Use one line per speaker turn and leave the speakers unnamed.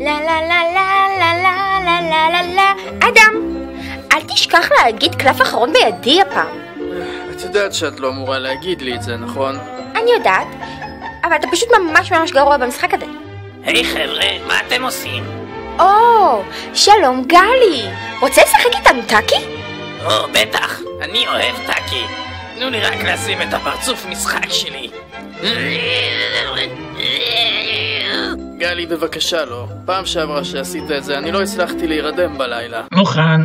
לה לה לה לה לה לה לה לה לה לה אדם, אל תשכח להגיד קלף אחרון בידי הפעם.
את יודעת שאת לא אמורה להגיד לי את זה, נכון?
אני יודעת, אבל אתה פשוט ממש ממש גרוע במשחק הזה.
היי חבר'ה, מה אתם עושים?
או, שלום גלי. רוצה לשחק איתנו טאקי?
או, בטח, אני אוהב טאקי. תנו לי רק לשים את הפרצוף משחק שלי.
גלי, בבקשה לא. פעם שעברה שעשית את זה, אני לא הצלחתי להירדם בלילה.
מוכן.